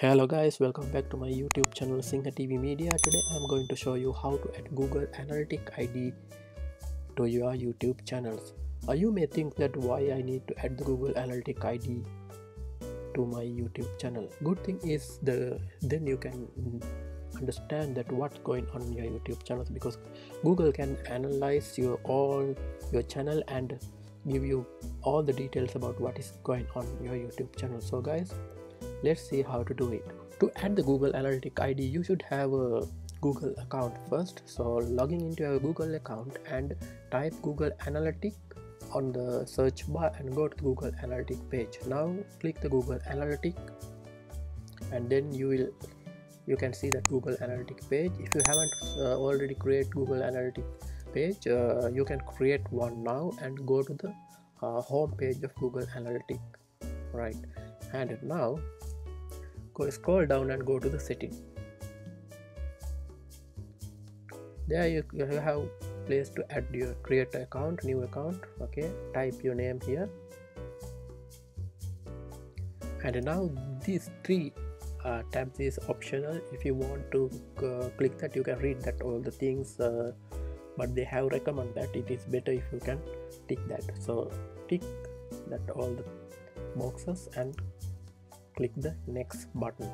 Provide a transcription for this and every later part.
hello guys welcome back to my youtube channel Sinha tv media. Today i'm going to show you how to add google analytic id to your youtube channels. Uh, you may think that why i need to add the google analytic id to my youtube channel. Good thing is the then you can understand that what's going on in your youtube channels because google can analyze your all your channel and give you all the details about what is going on your youtube channel. So guys let's see how to do it. To add the google analytic id you should have a google account first. So logging into your google account and type google analytic on the search bar and go to google analytic page. Now click the google analytic and then you will you can see that google analytic page. If you haven't uh, already create google analytic page uh, you can create one now and go to the uh, home page of google analytic. Right. And now scroll down and go to the setting. There you, you have place to add your create account new account. Okay type your name here. And now these three uh, tabs is optional. If you want to uh, click that you can read that all the things uh, but they have recommend that it is better if you can tick that. So tick that all the boxes and click the next button.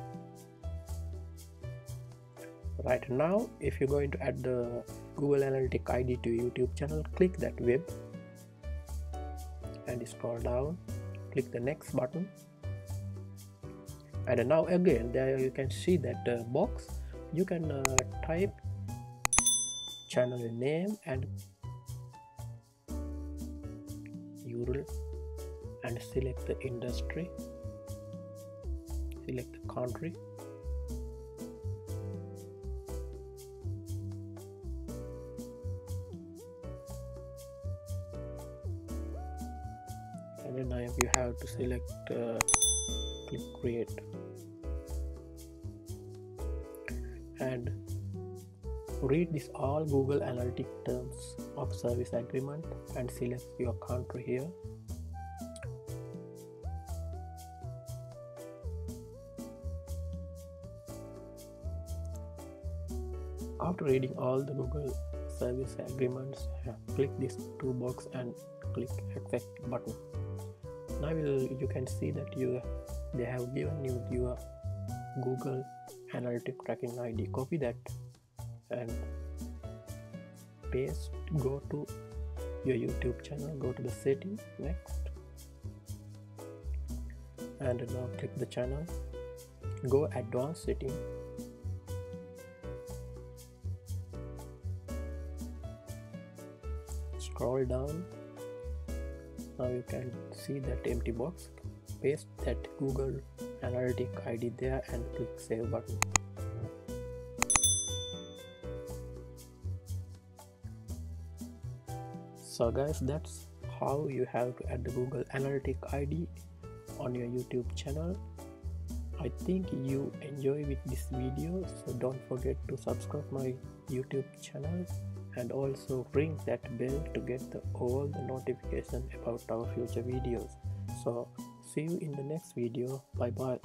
Right now if you're going to add the google analytic id to youtube channel click that web and scroll down click the next button. And now again there you can see that uh, box. You can uh, type channel name and url and select the industry select the country and then now you have to select uh, click create. And read this all google analytic terms of service agreement and select your country here after reading all the google service agreements click this two box and click accept button. Now you can see that you they have given you your google analytic tracking id copy that and paste go to your youtube channel go to the setting next. And now click the channel. Go advanced setting scroll down. Now you can see that empty box. Paste that google analytic id there and click save button. So guys that's how you have to add the google analytic id on your youtube channel. I think you enjoy with this video so don't forget to subscribe my youtube channel and also ring that bell to get the, all the notification about our future videos. So see you in the next video. Bye bye